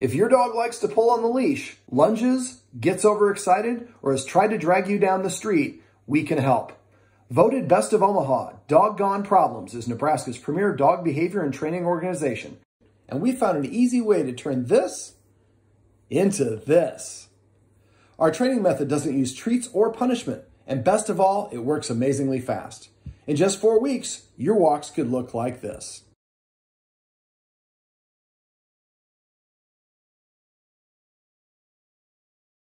If your dog likes to pull on the leash, lunges, gets overexcited, or has tried to drag you down the street, we can help. Voted Best of Omaha, Dog Gone Problems is Nebraska's premier dog behavior and training organization. And we found an easy way to turn this into this. Our training method doesn't use treats or punishment, and best of all, it works amazingly fast. In just four weeks, your walks could look like this.